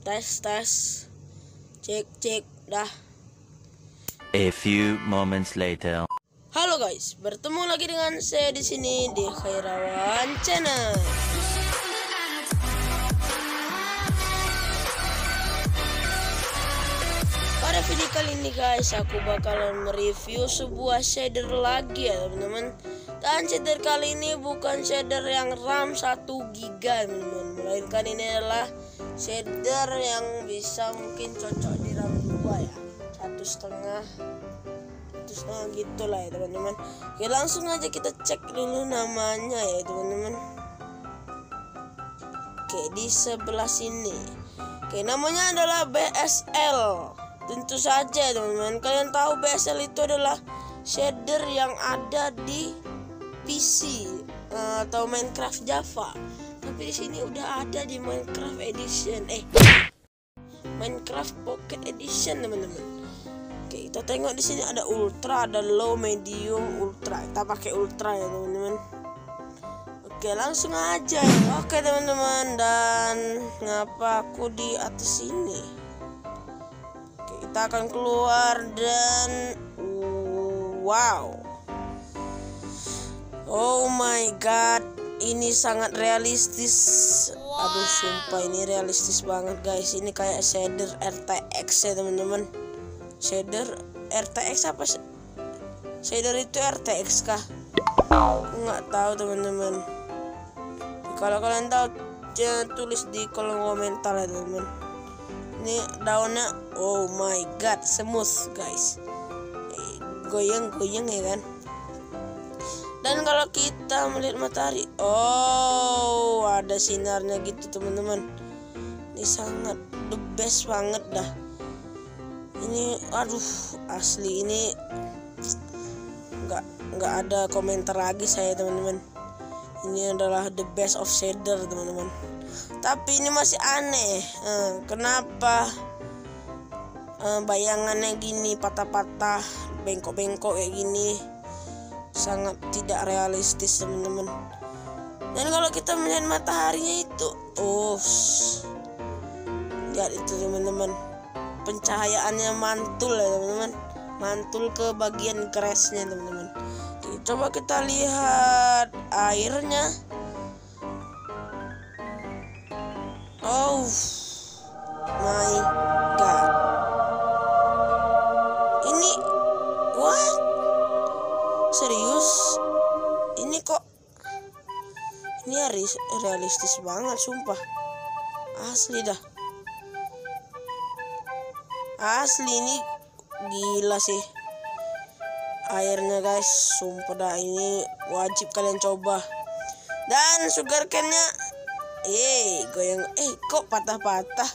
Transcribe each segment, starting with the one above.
tes tes. Cek cek dah. A few moments later. halo guys. Bertemu lagi dengan saya di sini di Khairawan Channel. Pada video kali ini guys aku bakalan mereview sebuah shader lagi ya teman-teman. Dan shader kali ini bukan shader yang RAM 1 GB teman-teman. Melainkan ini adalah shader yang bisa mungkin cocok di RAM 2 ya. Satu setengah satu setengah gitu lah ya teman-teman. Oke langsung aja kita cek dulu namanya ya teman-teman. Oke di sebelah sini. Oke namanya adalah BSL tentu saja teman-teman. Kalian tahu BSL itu adalah shader yang ada di PC eh, atau Minecraft Java tapi di sini udah ada di Minecraft Edition. Eh Minecraft Pocket Edition teman-teman. Oke kita tengok di sini ada ultra ada low medium ultra. Kita pakai ultra ya teman-teman. Oke langsung aja ya. Oke teman-teman dan ngapa aku di atas sini? Oke, kita akan keluar dan wow. Oh my god, ini sangat realistis. Aduh, sumpah ini realistis banget guys. Ini kayak shader RTX ya teman-teman. Shader RTX apa? Shader itu RTX kah? Nggak tahu teman-teman. Kalau kalian tahu, jangan tulis di kolom komentar ya teman-teman ini daunnya oh my god smooth guys Eh, goyang-goyang ya kan dan kalau kita melihat matahari oh ada sinarnya gitu teman-teman. Ini sangat the best banget dah. Ini aduh asli ini nggak nggak ada komentar lagi saya teman-teman. Ini adalah the best of shader teman-teman. Tapi ini masih aneh Eh, kenapa eh, bayangannya gini patah-patah bengkok-bengkok kayak gini sangat tidak realistis teman-teman. Dan kalau kita melihat mataharinya itu oh lihat itu teman-teman. Pencahayaannya mantul ya teman-teman. Mantul ke bagian crashnya teman-teman. Coba kita lihat airnya. Oh ini realistis, banget sumpah. Asli dah. Asli ini gila sih. Airnya guys, sumpah dah ini wajib kalian coba. Dan sugar cane-nya Eh, goyang eh kok patah-patah?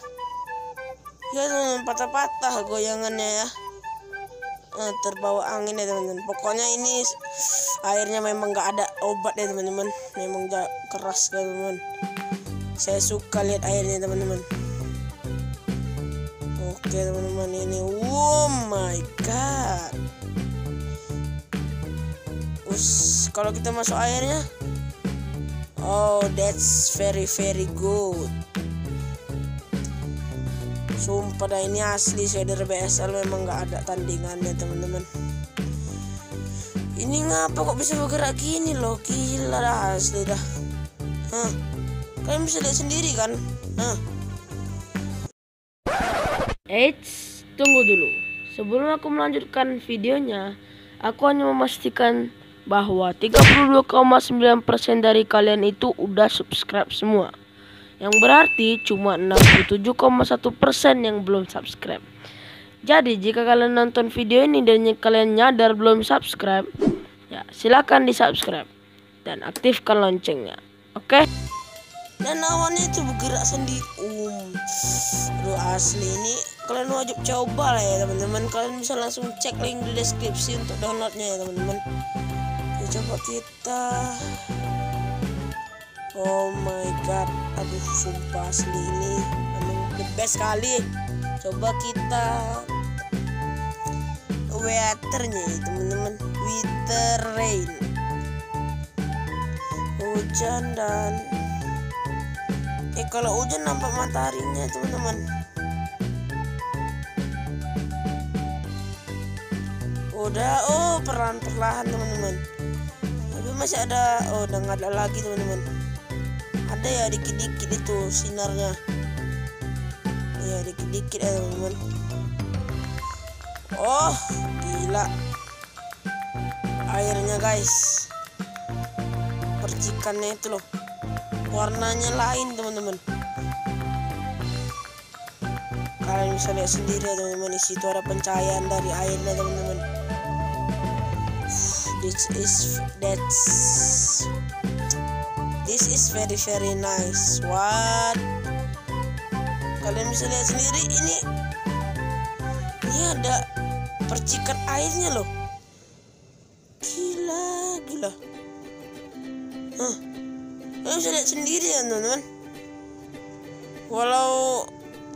Ya patah-patah goyangannya ya. Eh, terbawa angin ya teman-teman. Pokoknya ini airnya memang nggak ada obat ya teman-teman. Memang ja- keras teman-teman. Saya suka lihat airnya teman-teman. Oke teman-teman ini, oh my god. Us, kalau kita masuk airnya, Oh, that's very very good. Sumpah dah ini asli shader BSL memang nggak ada tandingannya teman-teman. Ini ngapa kok bisa bergerak gini loh? Gila dah asli dah. Hah? Kalian bisa lihat sendiri kan? Hah? Eits, tunggu dulu. Sebelum aku melanjutkan videonya, aku hanya memastikan bahwa 32,9% dari kalian itu udah subscribe semua. Yang berarti cuma 67,1% yang belum subscribe. Jadi jika kalian nonton video ini dan kalian nyadar belum subscribe, ya silakan di subscribe dan aktifkan loncengnya. Oke? Dan awannya itu bergerak sendiri. Um, aduh asli ini kalian wajib coba lah ya teman-teman. Kalian bisa langsung cek link di deskripsi untuk downloadnya ya teman-teman. Ya, coba kita. Oh my god, aduh sumpah asli ini. Memang the best kali. Coba kita weathernya ya teman-teman, winter rain, hujan dan eh kalau hujan nampak mataharinya teman-teman. Udah oh perlahan perlahan teman-teman. Tapi masih ada oh udah nggak ada lagi teman-teman ada ya dikit-dikit itu sinarnya. Ya dikit-dikit ya teman-teman. Oh gila. Airnya guys. Percikannya itu loh. Warnanya lain teman-teman. Kalian bisa lihat sendiri ya teman-teman. Di situ ada pencahayaan dari airnya teman-teman. This is that's this is very very nice. What? Kalian bisa lihat sendiri ini ini ada percikan airnya loh. Gila gila. Hah. kalian bisa lihat sendiri ya teman-teman. Walau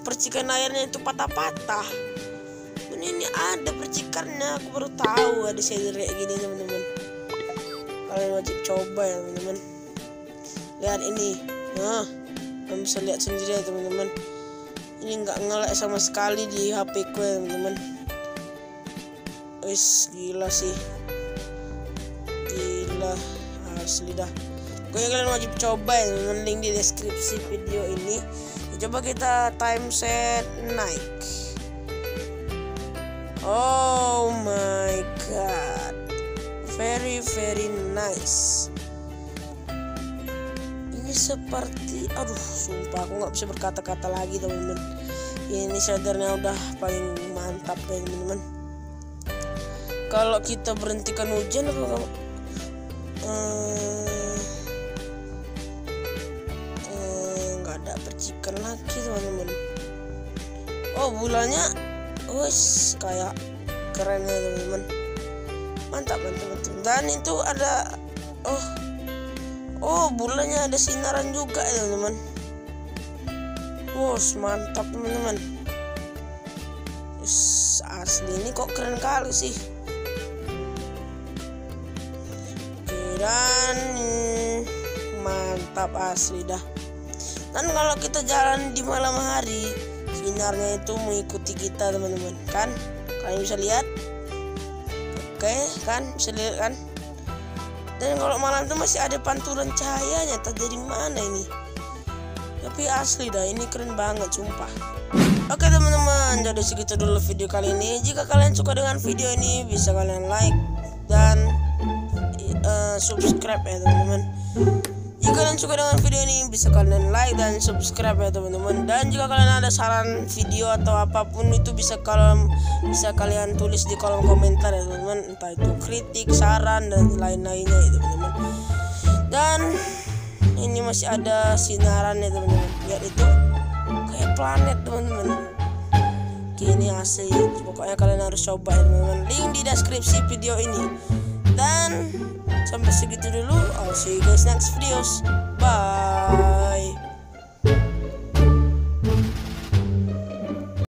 percikan airnya itu patah-patah ini ada percikannya. Aku baru tahu ada shader kayak gini teman-teman. Kalian wajib coba ya teman-teman lihat ini. Nah kalian bisa lihat sendiri ya teman-teman. Ini nggak ngelek sama sekali di HP ku ya teman-teman. Wis gila sih. Gila asli dah. Pokoknya kalian wajib coba ya teman-teman. Link di deskripsi video ini. Coba kita time set naik. Oh my god. Very very nice seperti aduh sumpah aku nggak bisa berkata-kata lagi teman-teman. Ini shadernya udah paling mantap ya teman-teman. Kalau kita berhentikan hujan apa kamu nggak ada percikan lagi teman-teman. Oh bulannya wes kayak keren ya teman-teman. Mantap mantap mantap dan itu ada oh oh bulannya ada sinaran juga ya teman-teman. Wos mantap teman-teman. Asli ini kok keren kali sih. Dan mantap asli dah. Dan kalau kita jalan di malam hari sinarnya itu mengikuti kita teman-teman. Kan? Kalian bisa lihat? Oke kan? Bisa lihat kan dan kalau malam itu masih ada pantulan cahayanya tak dari mana ini. Tapi asli dah ini keren banget sumpah. Oke teman-teman jadi segitu dulu video kali ini. Jika kalian suka dengan video ini bisa kalian like dan uh, subscribe ya teman-teman jika kalian suka dengan video ini bisa kalian like dan subscribe ya teman-teman. Dan jika kalian ada saran video atau apa pun itu bisa kalian bisa kalian tulis di kolom komentar ya teman-teman. Entah itu kritik saran dan lain-lainnya ya teman-teman. Dan ini masih ada sinaran ya teman-teman. Lihat itu kayak planet teman-teman. Gini asli pokoknya kalian harus coba ya teman-teman. Link di deskripsi video ini. Dan sampai segitu dulu. I'll see you guys next videos. Bye